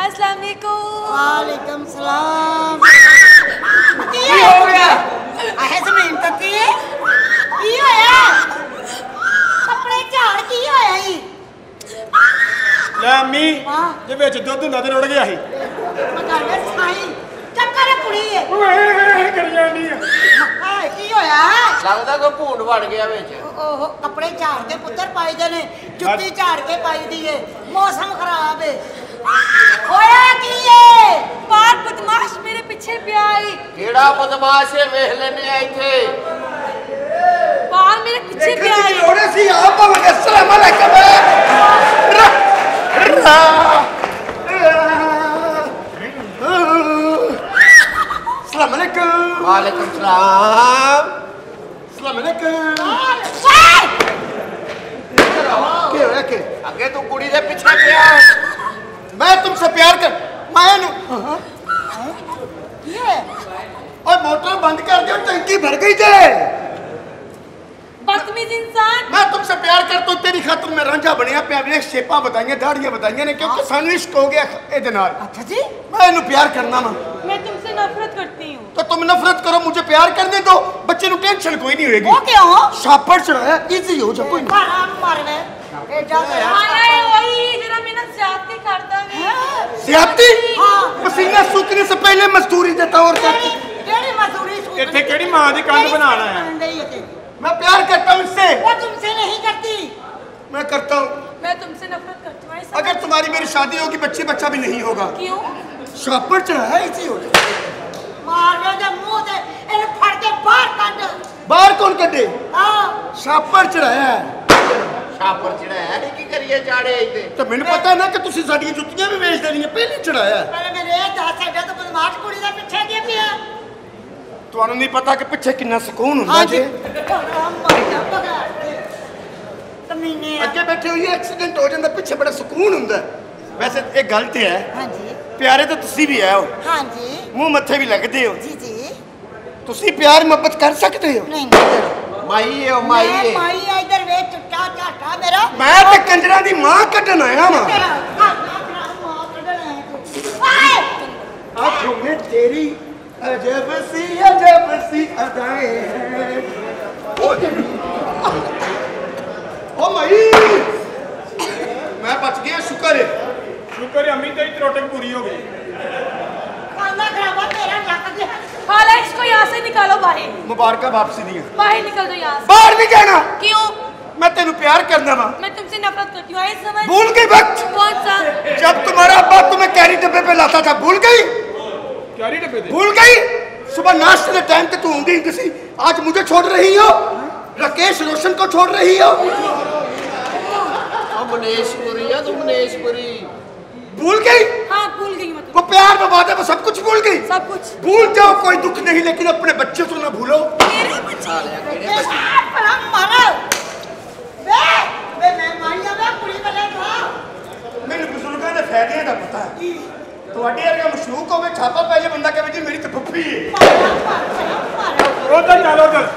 अस्सलाम वालेकुम वालेकुम सलाम ਕੀ ਹੋ ਗਿਆ ਆਹੇ ਜ਼ਮੀਨ ਤੱਤੀ ਕੀ ਹੋਇਆ ਕੱਪੜੇ ਝਾੜ ਕੀ ਹੋਇਆ ਈ ਲੈ ਅੰਮੀ ਹਾਂ। ਜੇ ਵਿੱਚ ਦੁੱਧ ਹੁੰਦਾ ਤੇ ਰੁੜ ਗਿਆ ਸੀ ਮਗਾਨੇ ਸਾਈ ਚੱਕਰ ਕੁੜੀ ਏ ਓਏ ਕਰੀ ਜਾਂਦੀ ਆ ਹਾਏ ਕੀ ਹੋਇਆ ਲੱਗਦਾ ਕੋਈ ਭੂੰਡ ਵੜ ਗਿਆ ਵਿੱਚ ਉਹ ਕੱਪੜੇ ਝਾੜ ਕੇ ਪੁੱਤਰ ਪਾਈਦੇ ਨੇ ਜੁੱਤੀ ਝਾੜ ਕੇ ਪਾਈਦੀ ਏ ਮੌਸਮ ਖਰਾਬ ਏ ओए कि ये पार बदमाश मेरे पीछे भी आई। केड़ा बदमाश है वेह लेने आई थे। पार मेरे पीछे भी आई। रोने सी आप पर अस्सलाम वालेकुम रा रा अस्सलाम वालेकुम। वालेकुम सलाम। अस्सलाम वालेकुम। के रे के आगे तो मैं तुमसे प्यार कर मैं और मोटर बंद कर दो टंकी भर गई थे मैं तुमसे प्यार कर तो तेरी खातर मैं रांझा बनिया पे अपने शेपा बताइए दाढ़ियाँ बताइए ने क्योंकि सानू इश्क हो गया ए नाल। अच्छा जी। मैं इनु प्यार करना ना। मैं तुमसे नफरत करती हूँ। तो तुम नफरत करो मुझे प्यार कर दे तो बच्चे नु टेंशन कोई नहीं होगी वो क्या? हो छापड़ चढ़ाया इजी हो जा कोई नहीं। ज्यादती करता नहीं ज्यादती हाँ। हाँ। पसीना सूखने से पहले मजदूरी देता और क्या? केड़ी मजदूरी इथे केड़ी माँ दी कंध बनाना है? मैं प्यार करता हूँ इससे। वो तुमसे नहीं करती। मैं करता हूँ। मैं तुमसे नफरत करता हूँ अगर तुम्हारी मेरी शादी होगी बच्चे बच्चा भी नहीं होगा। क्यों? शापर चढ़ाया इसी हो मारने दे मुँह दे इन्हें फड़ के बाहर काट बाहर कौन कटे? हाँ। शापर चढ़ाया है। ਸਾਫਰ ਚੜਾਇਆ ਹੀ ਕੀ ਕਰੀਏ ਜਾੜੇ ਇੱਥੇ? ਤੇ ਮੈਨੂੰ ਪਤਾ ਨਾ ਕਿ ਤੁਸੀਂ ਸਾਡੀਆਂ ਜੁੱਤੀਆਂ ਵੀ ਵੇਚ ਦੇਣੀਆਂ ਪਹਿਲੀ ਚੜਾਇਆ। ਪਿੱਛੇ ਤੁਹਾਨੂੰ ਨਹੀਂ ਪਤਾ ਕਿ ਪਿੱਛੇ ਕਿੰਨਾ ਸਕੂਨ ਹੁੰਦਾ ਜੀ? ਅੱਗੇ ਬੈਠੇ ਹੋਈਏ ਐਕਸੀਡੈਂਟ ਹੋ ਜਾਂਦਾ ਪਿੱਛੇ ਬੜਾ ਸਕੂਨ ਹੁੰਦਾ। ਵੈਸੇ ਇਹ ਗਲਤ ਹੈ। ਹਾਂਜੀ। ਪਿਆਰੇ ਤਾਂ ਤੁਸੀਂ ਵੀ ਆਏ ਹਾਂਜੀ। ਮੂੰਹ ਮੱਥੇ ਵੀ ਲੱਗਦੇ ਹੋ। ਜੀ ਜੀ। ਤੁਸੀਂ ਪਿਆਰ ਮੁਹੱਬਤ ਕਰ ਸਕਦੇ ਹੋ? ਨਹੀਂ ਨਹੀਂ। ਮਾਈ ਹੈ ਉਹ ਮਾਈ ਮੈਂ ਹੈ ਮਾਈ ਆ ਇਧਰ ਵੇ ਚੁੱਟਾ ਝਾਟਾ ਮੇਰਾ ਮੈਂ ਤੇ ਕੰਜਰਾਂ ਦੀ ਮਾਂ ਕੱਢਣ ਆਇਆ ਵਾਂ ਤੇਰਾ ਖਾਣਾ ਖਰਾਬ ਮਾਂ ਕੱਢਣਾ ਹੈ ਤੂੰ ਆਏ आंखों में तेरी अजब सी अजब सी अदाएं हैं ओ मई मैं बच गया शुक्र है ਸ਼ੁਕਰ ਹੈ ਅੰਮੀ ਤੇਰੀ ਤਰੋਟਕ ਪੂਰੀ ਹੋ ਗਈ ਖਾਣਾ ਖਰਾਬਾ ਤੇਰਾ ਨੱਕ ਦੇ खाला इसको यहाँ से निकालो बाहर मुबारक वापसी दी बाहर निकल दो यहाँ से बाहर नहीं जाना क्यों मैं तेन प्यार करना वा मैं तुमसे नफरत करती हूँ आए समझ भूल गई वक्त कौन सा जब तुम्हारा अब्बा तुम्हें कैरी डब्बे पे लाता था भूल गई ਕਿਹੜੀ ਡੱਬੇ ਤੇ भूल गई सुबह नाश्ते के टाइम पे तू होंगी किसी आज मुझे छोड़ रही हो राकेश रोशन को छोड़ रही हो ਉਹ ਮਨੇਸ਼ਪੁਰੀ ਆ ਤੂੰ ਮਨੇਸ਼ਪੁਰੀ भूल गई हाँ भूल गई मैं वो प्यार में वादे में सब कुछ भूल गई सब कुछ भूल जाओ कोई दुख नहीं लेकिन अपने बच्चे को ना भूलो मेरे बच्चे ਭਲਾ ਮਾਰ ਵੇ ਵੇ ਮੈਂ ਮਾਰੀਆ ਵੇ ਕੁੜੀ ਬਲੇ ਥਾ ਮੈਨੂੰ ਬਜ਼ੁਰਗਾਂ ਦੇ ਫਾਇਦਿਆਂ ਦਾ ਪਤਾ ਹੈ ਤੁਹਾਡੇ ਵਰਗਾ ਮਸ਼ੂਕ ਹੋਵੇ ਛਾਪਾ ਪੈ ਜੇ ਬੰਦਾ ਕਹੇ ਜੀ ਮੇਰੀ ਤਾਂ ਫੁੱਫੀ ਹੈ ਉਧਰ ਚੱਲ ਉਧਰ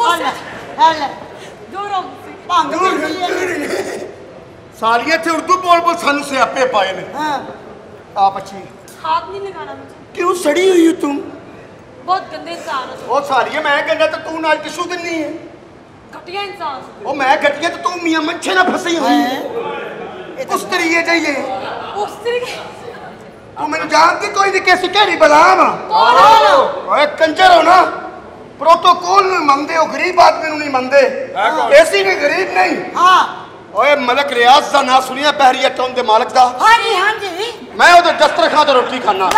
ਹਲ ਹਲ दूर हो मुझसे ਭੰਗ ਦੂਰ ਪੀਂਦੀ ਹੈ। ਸਾਲੀਏ ਇੱਥੇ ਉਰਦੂ ਬੋਲ ਬੋਲ ਸਾਨੂੰ ਸਿਆਪੇ ਪਾਏ ਨੇ ਹਾਂ आप अच्छी हाथ नहीं लगाना मुझे। क्यों सड़ी हुई हो तुम? बहुत गंदे इंसान हो ओ सारी है मैं गंदा तो तू नाल किसू दिन नहीं है। घटिया इंसान ओ मैं घटिया तो तू मियाँ मंछे ना फसी हुई है। उस तरीके जाइए उस तरीके तू मैंने जानती कोई नहीं कैसी कैरी बला माँ कौन है ना ओए कंजर हो ना। प्रोटोकॉल में मानते हो गरीब आदमी नहीं मानते हाँ। ऐसी भी गरीब नहीं। हाँ। ਓਏ ਮਲਕ ਰਿਆਜ਼ ਦਾ ਨਾਂ ਸੁਣਿਆ ਬਹਿਰੀਆ ਟਾਊਨ ਦੇ ਮਾਲਕ ਦਾ। ਹਾਂਜੀ ਹਾਂਜੀ। ਮੈਂ ਉਹਦੇ ਦਸਤਰਖਾਨ ਤੇ ਰੋਟੀ ਖਾਣਾ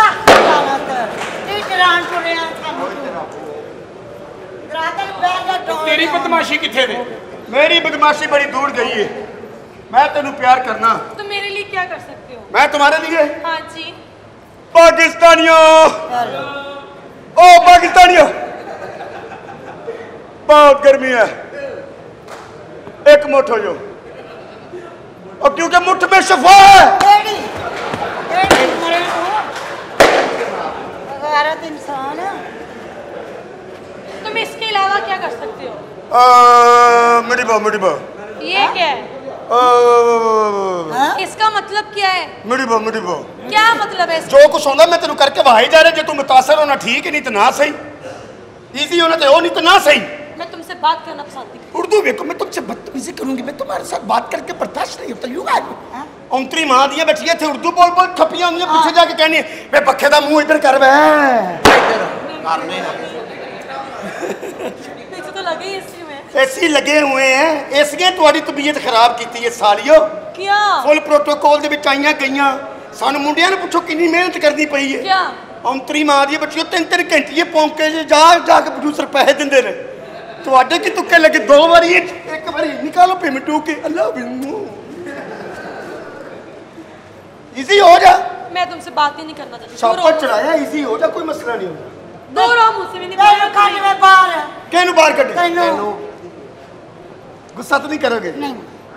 ਤੇਰੀ ਬਦਮਾਸ਼ੀ ਕਿੱਥੇ ਨੇ ਮੇਰੀ ਬਦਮਾਸ਼ੀ ਬੜੀ ਦੂਰ ਗਈ ਹੈ ਮੈਂ ਤੈਨੂੰ ਪਿਆਰ ਕਰਨਾ। ਤੂੰ ਮੇਰੇ ਲਈ ਕੀ ਕਰ ਸਕਦੇ ਹੋ? ਮੈਂ ਤੁਹਾਡੇ ਲਈ ਹਾਂਜੀ। ਪਾਕਿਸਤਾਨੀਓ। ਓ ਪਾਕਿਸਤਾਨੀਓ। ਬਹੁਤ ਗਰਮੀ ਹੈ। ਇੱਕ ਮੁੱਠ ਹੋ और क्योंकि मुठ में शफा है। तुम इसके अलावा क्या कर सकते हो? मेरी मेरी ये क्या है? इसका मतलब क्या है? मेरी मेरी क्या मतलब है जो कुछ मैं करके वहाँ जा रहा जो तू मुतासर होना ठीक है नहीं तो ना सही। इजी होना तो हो नहीं तो ना सही। मैं तुमसे बात करना पसंद नहीं उर्दू देखो मैं तुमसे बदतमीजी करूंगी मैं तुम्हारे साथ बात करके बर्दाश्त नहीं होता यू गाय औंतरी मां ਦੀਆਂ ਬੱਚੀਆਂ ਇੱਥੇ ਉਰਦੂ ਬੋਲ ਬੋਲ ਖੱਪੀਆਂ ਹੁੰਦੀਆਂ ਪਿੱਛੇ ਜਾ ਕੇ ਕਹਿੰਦੀ ਵੇ ਪੱਖੇ ਦਾ ਮੂੰਹ ਇੱਧਰ ਕਰ ਵੇ ਕਰਨੇ ਨਾ मुझे तो लगे ही इसी में ਏਸੀ ਲੱਗੇ ਹੋਏ ਐ ਏਸੀਆਂ ਤੁਹਾਡੀ ਤਬੀਅਤ ਖਰਾਬ ਕੀਤੀ ਹੈ ਸਾਲਿਓ क्या ਫੁੱਲ ਪ੍ਰੋਟੋਕਾਲ ਦੇ ਵਿੱਚ ਆਈਆਂ ਗਈਆਂ ਸਾਨੂੰ ਮੁੰਡਿਆਂ ਨੂੰ ਪੁੱਛੋ ਕਿੰਨੀ ਮਿਹਨਤ ਕਰਨੀ ਪਈ ਹੈ क्या ਔਂਤਰੀ ਮਾਂ ਦੀ ਬੱਚੀਓ ਤਿੰਨ ਤਿੰਨ ਘੰਟੇ ਪੌਂਕੇ 'ਚ ਜਾ ਜਾ ਕੇ ਪ੍ਰੋਡਿਊਸਰ ਪੈਸੇ ਦਿੰਦੇ ਨੇ ਤੁਹਾਡੇ ਕੀ ਤੁੱਕੇ ਲੱਗੇ ਦੋ ਵਾਰੀ ਇੱਕ ਇੱਕ ਵਾਰੀ ਨਿਕਾਲੋ payment to K Allah Binnu easy ਹੋ ਜਾ मैं तुमसे बात ही नहीं करना चाहती दूर ਛਾਪਾ हो ਚੜਾਇਆ ਈਜ਼ੀ ਹੋ ਜਾ ਕੋਈ ਮਸਲਾ ਨਹੀਂ ਹੁੰਦਾ दूर हो मुझसे भी नहीं ਤੈਨੂੰ बात ਕੱਢ करनी। ਮੈਂ ਬਾਹਰ ਕਿਹਨੂੰ ਬਾਹਰ ਕੱਢੇ ਤੈਨੂੰ ਗੁੱਸਾ ਤਾਂ ਨਹੀਂ ਕਰੋਗੇ ਨਹੀਂ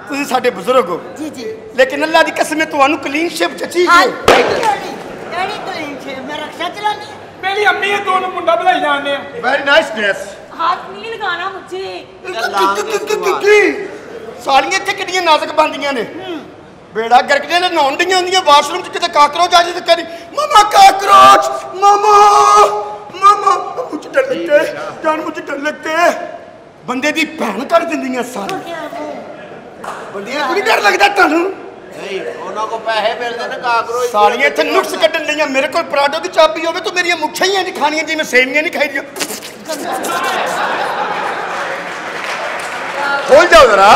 ਤੁਸੀਂ ਸਾਡੇ ਬਜ਼ੁਰਗ ਹੋ ਜੀ ਜੀ ਲੇਕਿਨ ਅੱਲਾ ਦੀ ਕਸਮ ਹੈ ਤੁਹਾਨੂੰ ਕਲੀਨ ਸ਼ਿਪ ਜਚੀ ਹਾਂ ਹੈ ਕਿਹੜੀ ਕਿਹੜੀ ਕਲੀਨ ਛੇ ਮੈਂ ਰਕਸ਼ਾ ਚਲਾਨੀ ਹੈ। ਮੇਰੀ ਅੰਮੀ ਇਹ ਦੋਨੋਂ ਮੁੰਡਾ ਬੁਲਾਈ ਜਾਂਦੇ ਆ ਵੈਰੀ ਨਾਈਸ ਡਰੈਸ हाथ नहीं लगाना मुझे ਸਾਲੀਆਂ ਇੱਥੇ ਕਿੰਨੀਆਂ ਨਾਜ਼ੁਕ ਬੰਦੀਆਂ ਨੇ ਬੇੜਾ ਗਰਕ ਜੇ ਨਹਾਉਣ ਡੀਆਂ ਹੁੰਦੀਆਂ ਵਾਸ਼ਰੂਮ 'ਚ ਕਿਤੇ ਕਾਕਰੋਚ ਆ ਜੇ ਤੇ ਕਰੀ ਮਮਾ ਕਾਕਰੋਚ ਮਮਾ ਮਮਾ ਮੁਝ ਡਰ ਲੱਗਤੇ ਜਾਨ ਮੁਝ ਡਰ ਲੱਗਤੇ ਬੰਦੇ ਦੀ ਭੈਣ ਕਰ ਦਿੰਦੀਆਂ ਸਾਰੀ ਬੰਦਿਆਂ ਨੂੰ ਨਹੀਂ ਡਰ ਲੱਗਦਾ ਤੁਹਾਨੂੰ ਨਹੀਂ ਉਹਨਾਂ ਕੋ ਪੈਸੇ ਮਿਲਦੇ ਨੇ ਕਾਕਰੋਚ ਸਾਲੀਆਂ ਇੱਥੇ ਨੁਕਸ ਕੱਢਣ ਲਈਆਂ ਮੇਰੇ ਕੋਲ ਪਰਾਡੋ ਦੀ ਚਾਬੀ ਹੋਵੇ ਤੂੰ ਮੇਰੀਆਂ ਮੁੱਛਾਂ ਹੀ ਇੰਜ ਖਾਣੀਆਂ ਜਿਵੇਂ ਸੇਵੀਆਂ ਨਹੀਂ ਖਾਈਦੀਆਂ खोल जाओ जरा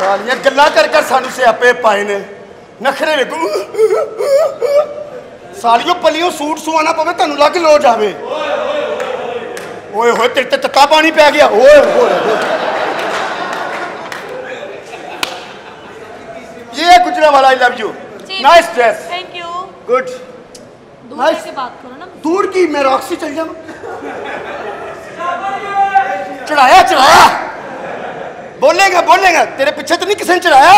सालिया गल्ला कर कर सानू स्यापे पाए ने नखरे वेखो सालियो पलियो सूट सुवाना पवे तनु लग लो जावे ओए होए तेरे तत्ता पानी पै गया ओए होए ये गुजरा वाला I love you nice dress thank you good दूर Nice. से बात करो ना दूर की मैं रॉक्सी चल जाऊं चढ़ाया चढ़ाया बोलेगा बोलेगा तेरे पीछे तो नहीं किसी ने चढ़ाया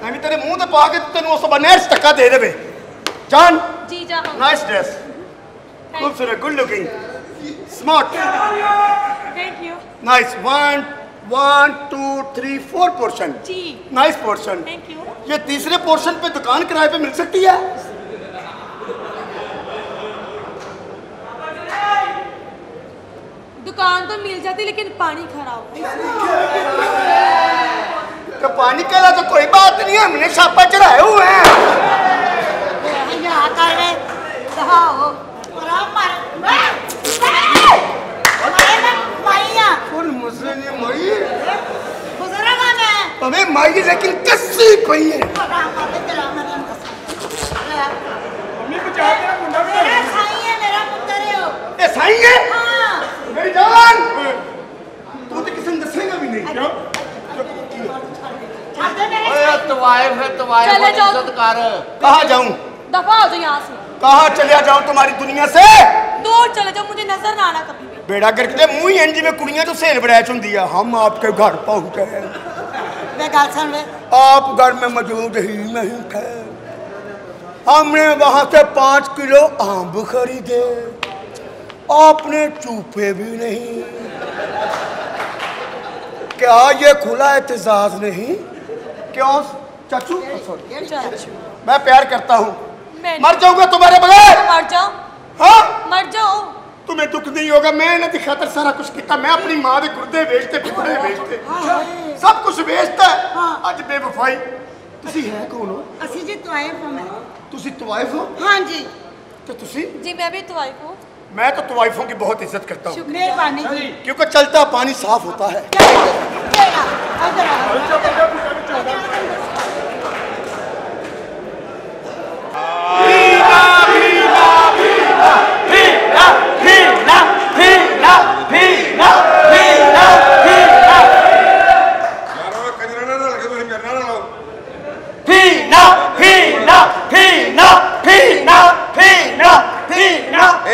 ਐਵੇਂ ਤੇਰੇ ਮੂੰਹ ਤੇ ਪਾ ਕੇ ਤੈਨੂੰ ਉਸ ਬਨੇਰ ਟੱਕਾ ਦੇ ਦੇਵੇ ਜਾਨ जी जा हम ਨਾਈਸ ਡਰੈਸ ਖੂਬਸੂਰਤ good looking smart thank you nice one one two three four portion ji nice portion thank you ये तीसरे पोर्शन पे दुकान किराए पे मिल सकती है दुकान तो मिल जाती लेकिन पानी खराब तो पानी के तो कोई बात नहीं है हमने छापा चढ़ाए हुए हैं। माई लेकिन कस्सी कोई है? मम्मी बचा मेरा मुंडा भी मेरा साईं है मेरा पुत्र है ओ ए साईं है। हाँ। मेरी जान! तू तो किसी दसेगा भी नहीं क्यों? जाओ। तुम्हारी दुनिया से? दूर चले जाओ मुझे नज़र ना आना कभी भी। बेड़ा करके मुँह ही में तो सेल बड़ैच है। हम आपके घर पहुँच गए आप घर में मौजूद ही नहीं थे हमने वहाँ से पाँच किलो आम खरीदे। आपने चूपे भी नहीं क्या ये खुला एतजाज नहीं क्यों चाचू सॉरी चाचू मैं प्यार करता हूँ मैं मर जाऊंगा तुम्हारे बगैर मर जाओ हाँ मर जाओ तुम्हें दुख नहीं होगा मैं इन्हें की खातर सारा कुछ किया मैं अपनी माँ के गुर्दे बेचते फिफड़े बेचते सब कुछ बेचता है ਅੱਜ ਬੇਵਫਾਈ ਤੁਸੀਂ ਹੈ ਕੌਣ ਹੋ ਅਸੀਂ ਜੀ ਤੋਂ ਆਏ ਹਾਂ ਮੈਂ ਤੁਸੀਂ ਤਵਾਇਫ ਹੋ हाँ जी तो तुसी जी मैं भी तो आई हूँ मैं तो तवाइफों की बहुत इज़्ज़त करता हूँ। मेहरबानी क्योंकि चलता पानी साफ़ होता है।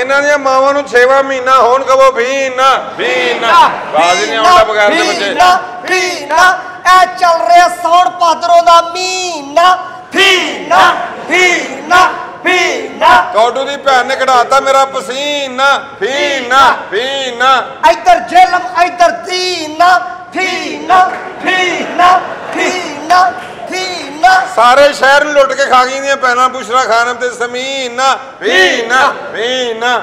ਇਹਨਾਂ ਦੀਆਂ ਮਾਵਾਂ ਨੂੰ 6ਵਾਂ ਮਹੀਨਾ ਹੋਣ ਕਹੋ ਭੀਨਾ ਭੀਨਾ ਬਾਜ਼ ਨਹੀਂ ਆਉਂਦਾ ਬਗੈਰ ਦੇ ਬੱਚੇ। ਫੀਨਾ ਫੀਨਾ ਇਹ ਚੱਲ ਰਿਹਾ ਸੌਣ ਭਾਦਰੋਂ ਦਾ ਮਹੀਨਾ। ਫੀਨਾ ਫੀਨਾ ਫੀਨਾ ਕੌਡੂ ਦੀ ਭੈਣ ਨੇ ਕਢਾਤਾ ਮੇਰਾ ਪਸੀਨਾ। ਫੀਨਾ ਫੀਨਾ ਇੱਧਰ ਜ਼ੁਲਮ ਇੱਧਰ ਦੀਨਾ। ਫੀਨਾ ਫੀਨਾ ਫੀਨਾ ਸਾਰੇ ਸ਼ਹਿਰ ਨੂੰ ਲੁੱਟ ਕੇ ਖਾ ਗਈਆਂ ਪਹਿਲਾਂ ਪੁੱਛਣਾ ਖਾਨਮ ਤੇ ਸਮੀਨਾ ਵੀਨਾ ਵੀਨਾ